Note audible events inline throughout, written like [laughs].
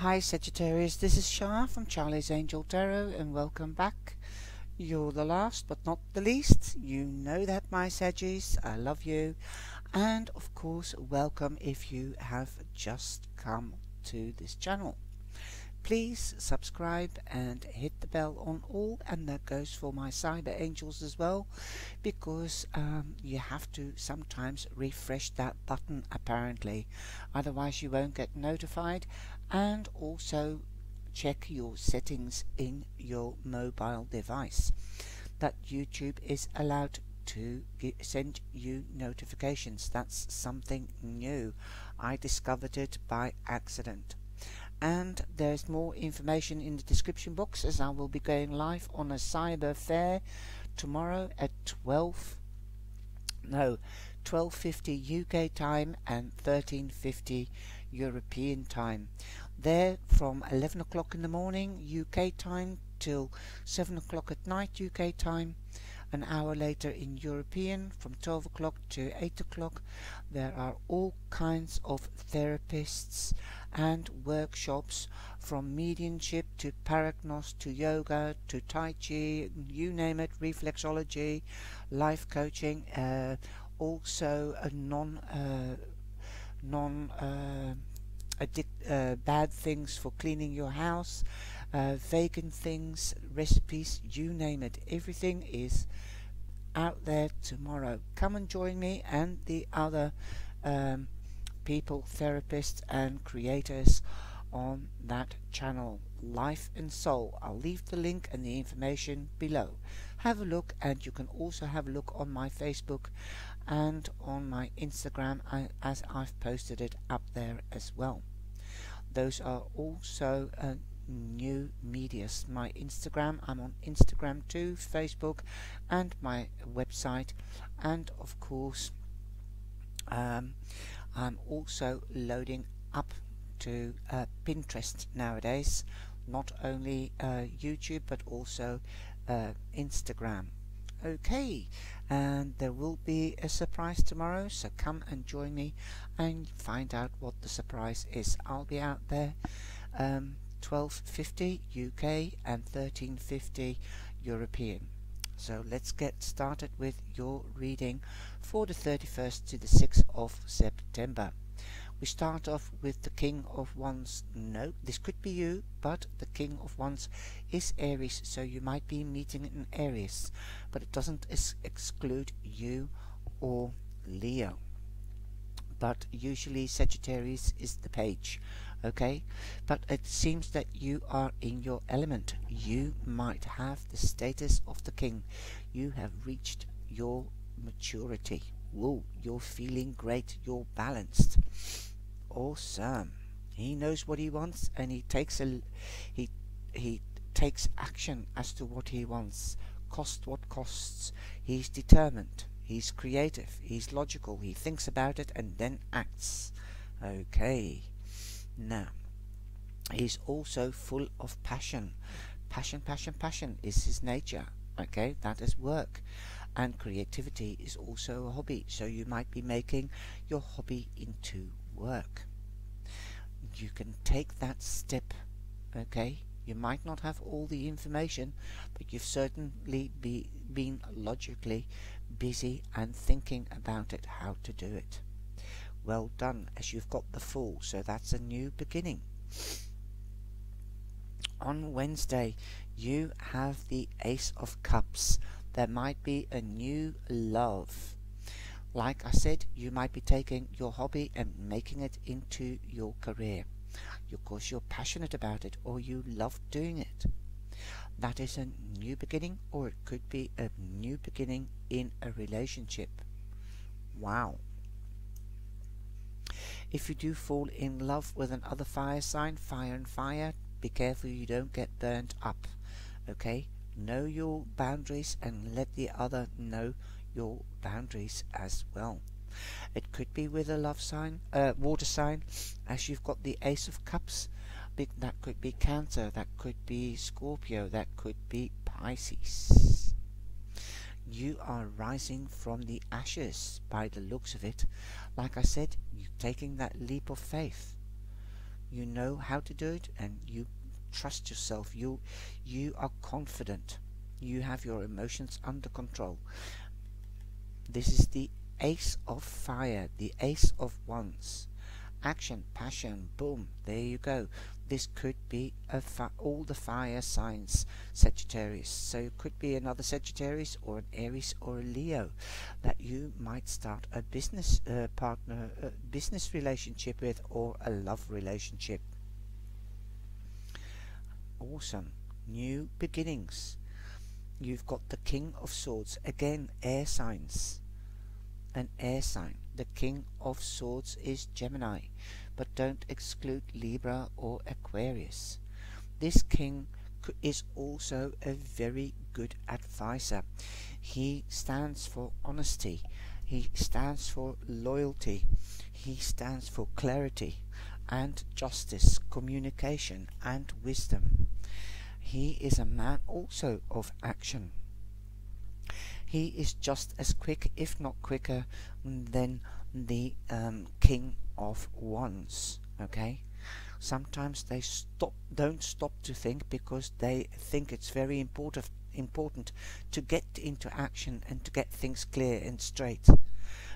Hi Sagittarius, this is Shah from Charlie's Angel Tarot and welcome back. You're the last but not the least. You know that my Saggies, I love you. And of course, welcome if you have just come to this channel. Please subscribe and hit the bell on all and that goes for my cyber angels as well because um, you have to sometimes refresh that button apparently. Otherwise you won't get notified and also check your settings in your mobile device that YouTube is allowed to send you notifications. That's something new. I discovered it by accident and there's more information in the description box as I will be going live on a cyber fair tomorrow at 12 no 12.50 UK time and 13.50 European time. There from 11 o'clock in the morning UK time till 7 o'clock at night UK time an hour later in European from 12 o'clock to 8 o'clock there are all kinds of therapists and workshops from mediumship to paragnos to yoga to tai chi you name it reflexology life coaching uh, also a non uh, non uh, addic- uh, bad things for cleaning your house uh, vegan things recipes you name it everything is out there tomorrow come and join me and the other um, people, therapists and creators on that channel, Life and Sole. I'll leave the link and the information below. Have a look and you can also have a look on my Facebook and on my Instagram as I've posted it up there as well. Those are also uh, new medias. My Instagram, I'm on Instagram too, Facebook and my website. And of course um, I'm also loading up to uh, Pinterest nowadays. Not only uh, YouTube but also uh, Instagram. Okay and there will be a surprise tomorrow so come and join me and find out what the surprise is. I'll be out there um, 12.50 UK and 13.50 European so let's get started with your reading for the 31st to the 6th of September. We start off with the King of Wands. No, this could be you, but the King of Wands is Aries, so you might be meeting an Aries, but it doesn't exclude you or Leo. But usually Sagittarius is the page okay? But it seems that you are in your element. You might have the status of the king. You have reached your maturity. Whoa you're feeling great. You're balanced. Awesome. He knows what he wants and he takes a he he takes action as to what he wants cost what costs. He's determined. He's creative. He's logical. He thinks about it and then acts. Okay now, he's also full of passion. Passion, passion, passion is his nature. Okay, that is work. And creativity is also a hobby. So you might be making your hobby into work. You can take that step. Okay, you might not have all the information, but you've certainly be, been logically busy and thinking about it, how to do it well done as you've got the full. So that's a new beginning. On Wednesday you have the ace of cups. There might be a new love. Like I said you might be taking your hobby and making it into your career. Because you're passionate about it or you love doing it. That is a new beginning or it could be a new beginning in a relationship. Wow if you do fall in love with another fire sign, fire and fire, be careful you don't get burnt up. Okay? Know your boundaries and let the other know your boundaries as well. It could be with a love sign, uh, water sign, as you've got the Ace of Cups. That could be Cancer, that could be Scorpio, that could be Pisces. You are rising from the ashes by the looks of it. Like I said, you're taking that leap of faith. you know how to do it and you trust yourself. You you are confident. You have your emotions under control. This is the ace of fire the ace of wands. Action passion boom there you go this could be all the fire signs Sagittarius. So it could be another Sagittarius or an Aries or a Leo that you might start a business uh, partner uh, business relationship with or a love relationship. Awesome. New beginnings. You've got the king of swords. Again air signs. An air sign. The king of swords is Gemini but don't exclude Libra or Aquarius. This king is also a very good advisor. He stands for honesty. He stands for loyalty. He stands for clarity and justice, communication and wisdom. He is a man also of action. He is just as quick, if not quicker, than the um, king of wands okay? Sometimes they stop don't stop to think because they think it's very important important to get into action and to get things clear and straight.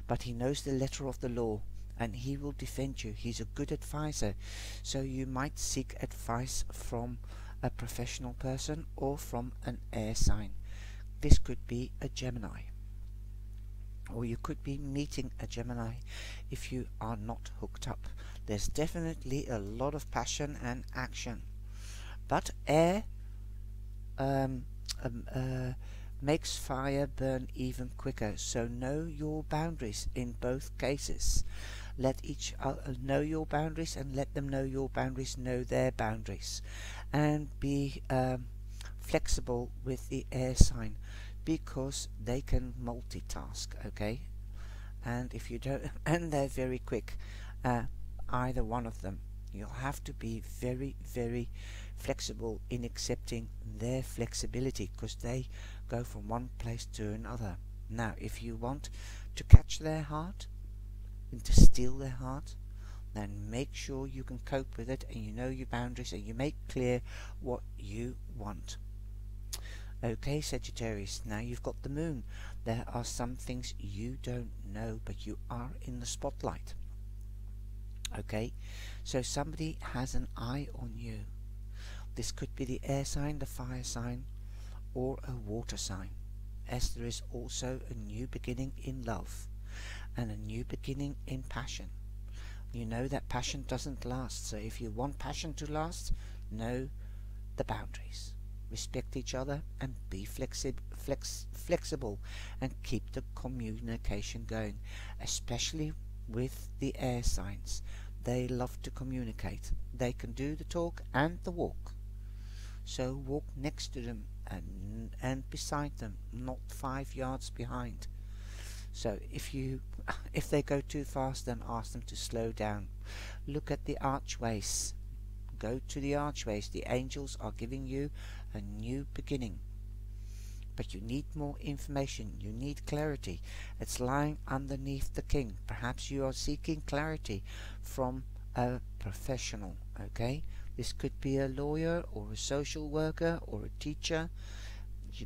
But he knows the letter of the law and he will defend you. He's a good advisor so you might seek advice from a professional person or from an air sign. This could be a Gemini or you could be meeting a Gemini if you are not hooked up. There's definitely a lot of passion and action. But air um, um, uh, makes fire burn even quicker, so know your boundaries in both cases. Let each other know your boundaries and let them know your boundaries know their boundaries. And be um, flexible with the air sign because they can multitask okay? And if you don't [laughs] and they're very quick uh, either one of them. You'll have to be very very flexible in accepting their flexibility because they go from one place to another. Now if you want to catch their heart and to steal their heart then make sure you can cope with it and you know your boundaries and you make clear what you want Okay, Sagittarius, now you've got the moon. There are some things you don't know, but you are in the spotlight. Okay, so somebody has an eye on you. This could be the air sign, the fire sign, or a water sign, as there is also a new beginning in love and a new beginning in passion. You know that passion doesn't last, so if you want passion to last, know the boundaries respect each other and be flexi flex flexible and keep the communication going especially with the air signs. They love to communicate. They can do the talk and the walk. So walk next to them and and beside them not five yards behind. So if you [laughs] if they go too fast then ask them to slow down. Look at the archways. Go to the archways. The angels are giving you a new beginning. But you need more information, you need clarity. It's lying underneath the king. Perhaps you are seeking clarity from a professional, okay? This could be a lawyer or a social worker or a teacher,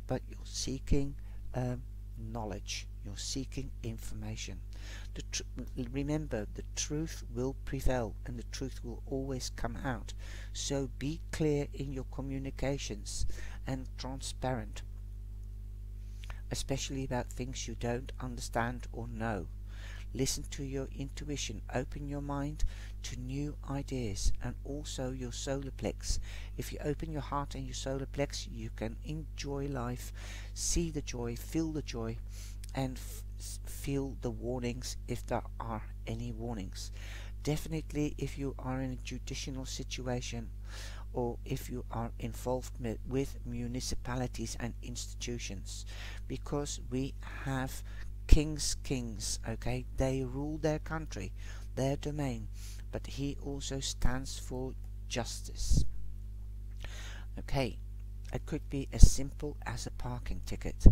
but you're seeking um, knowledge, you're seeking information. remember, the truth will prevail and the truth will always come out. So be clear in your communications and transparent, especially about things you don't understand or know. Listen to your intuition, open your mind to new ideas and also your solar plex. If you open your heart and your solar plex, you can enjoy life, see the joy, feel the joy, and feel the warnings if there are any warnings. Definitely if you are in a judicial situation or if you are involved with municipalities and institutions because we have kings kings okay? They rule their country their domain but he also stands for justice. Okay it could be as simple as a parking ticket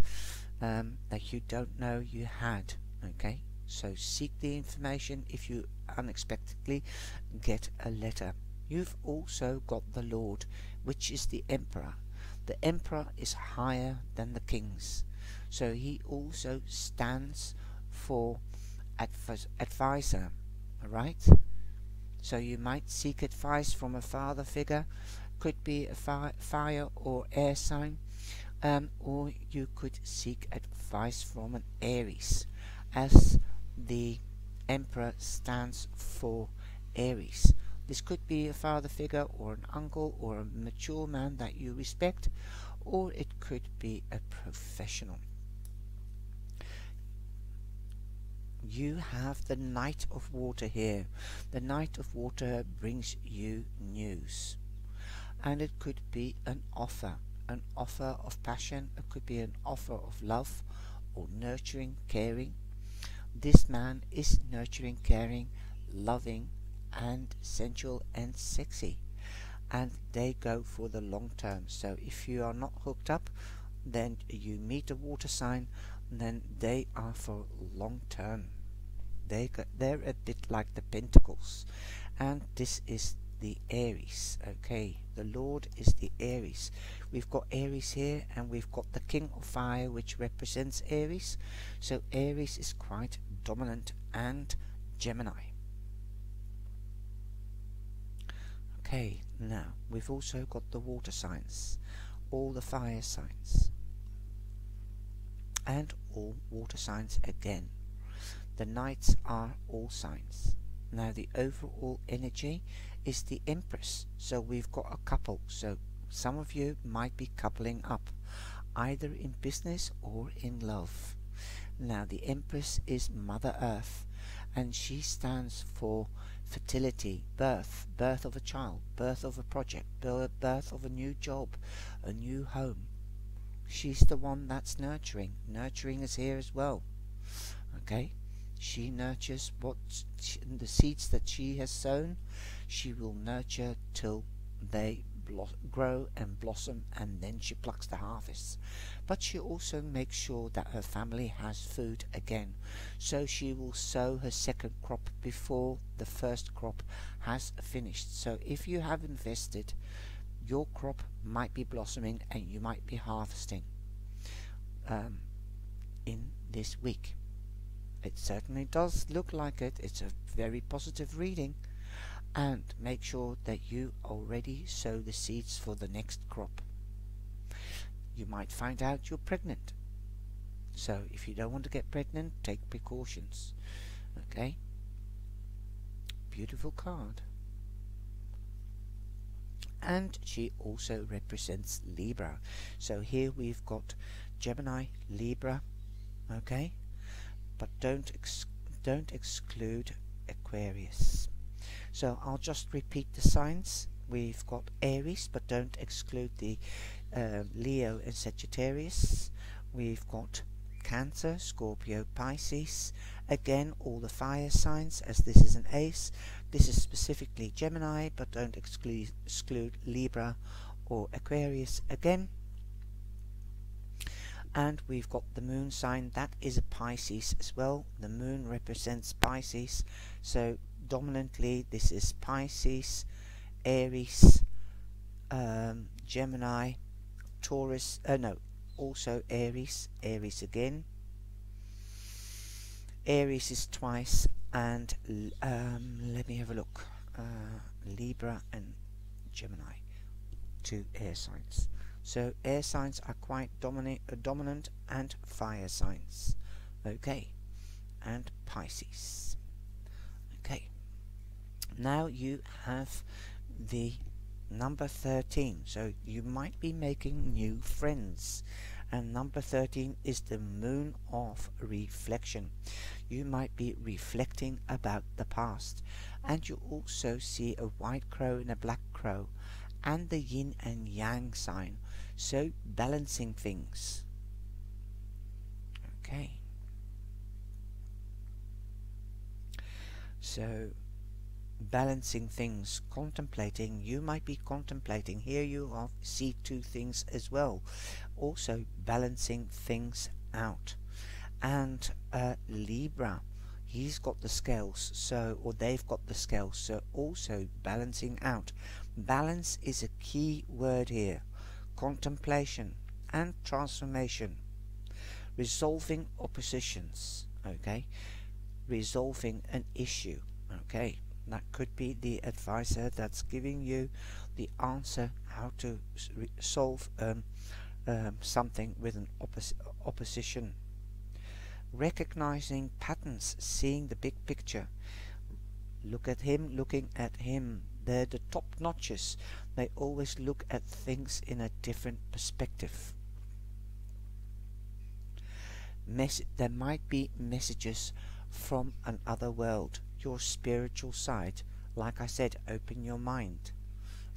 um, that you don't know you had okay? So seek the information if you unexpectedly get a letter. You've also got the Lord, which is the Emperor. The Emperor is higher than the kings, so he also stands for adv advisor, right? So you might seek advice from a father figure, could be a fi fire or air sign, um, or you could seek advice from an Aries, as the Emperor stands for Aries. This could be a father figure or an uncle or a mature man that you respect, or it could be a professional. You have the Knight of Water here. The Knight of Water brings you news. And it could be an offer, an offer of passion, it could be an offer of love or nurturing, caring. This man is nurturing, caring, loving, and sensual and sexy. And they go for the long term. So if you are not hooked up then you meet a water sign then they are for long term. They they're a bit like the pentacles. And this is the Aries okay the Lord is the Aries we've got Aries here and we've got the King of Fire which represents Aries so Aries is quite dominant and Gemini Okay, now we've also got the water signs, all the fire signs, and all water signs again. The knights are all signs. Now the overall energy is the Empress, so we've got a couple, so some of you might be coupling up, either in business or in love. Now the Empress is Mother Earth, and she stands for fertility, birth, birth of a child, birth of a project, birth of a new job, a new home. She's the one that's nurturing. Nurturing is here as well. Okay? She nurtures what she, the seeds that she has sown. She will nurture till they grow and blossom and then she plucks the harvest. But she also makes sure that her family has food again. So she will sow her second crop before the first crop has finished. So if you have invested, your crop might be blossoming and you might be harvesting um, in this week. It certainly does look like it. It's a very positive reading and make sure that you already sow the seeds for the next crop. You might find out you're pregnant. So if you don't want to get pregnant, take precautions. Okay? Beautiful card. And she also represents Libra. So here we've got Gemini, Libra, okay? But don't ex don't exclude Aquarius. So I'll just repeat the signs. We've got Aries, but don't exclude the uh, Leo and Sagittarius. We've got Cancer, Scorpio, Pisces. Again, all the fire signs, as this is an ace. This is specifically Gemini, but don't exclude, exclude Libra or Aquarius again. And we've got the moon sign, that is a Pisces as well. The moon represents Pisces, so dominantly this is Pisces, Aries, um, Gemini, Taurus, uh, no, also Aries, Aries again. Aries is twice and um, let me have a look. Uh, Libra and Gemini, two air signs. So air signs are quite dominant, dominant and fire signs. Okay, and Pisces. Okay. Now you have the number 13 so you might be making new friends. And number 13 is the moon of reflection. You might be reflecting about the past. And you also see a white crow and a black crow and the yin and yang sign so balancing things okay so balancing things, contemplating, you might be contemplating. Here you are, see two things as well. Also balancing things out. And uh, Libra, he's got the scales so or they've got the scales so also balancing out balance is a key word here contemplation and transformation resolving oppositions okay? Resolving an issue okay? That could be the advisor that's giving you the answer how to solve um, um, something with an oppos opposition. Recognizing patterns seeing the big picture. Look at him looking at him they're the top notches they always look at things in a different perspective Mes there might be messages from another world, your spiritual side. Like I said, open your mind.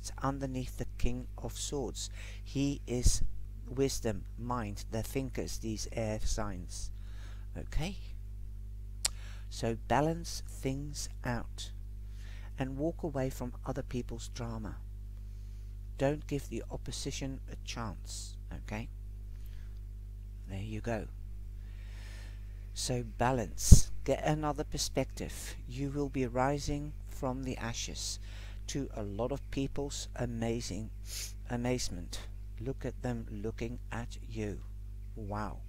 It's underneath the King of Swords. He is wisdom, mind, the thinkers, these air signs. Okay? So balance things out and walk away from other people's drama. Don't give the opposition a chance. Okay? There you go. So balance, get another perspective. You will be rising from the ashes to a lot of people's amazing amazement. Look at them looking at you. Wow.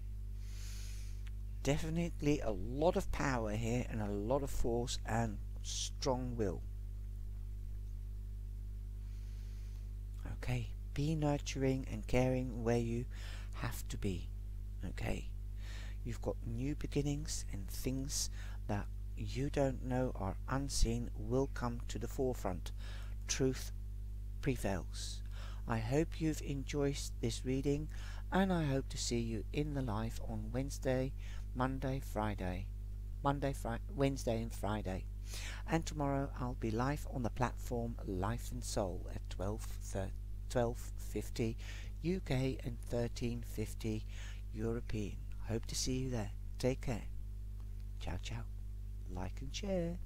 Definitely a lot of power here and a lot of force and strong will. Okay, be nurturing and caring where you have to be. Okay. You've got new beginnings and things that you don't know are unseen will come to the forefront. Truth prevails. I hope you've enjoyed this reading and I hope to see you in the live on Wednesday, Monday, Friday. Monday, Fri Wednesday and Friday. And tomorrow I'll be live on the platform Life and Sole at 12, 12.50 UK and 13.50 European. Hope to see you there. Take care. Ciao, ciao. Like and share.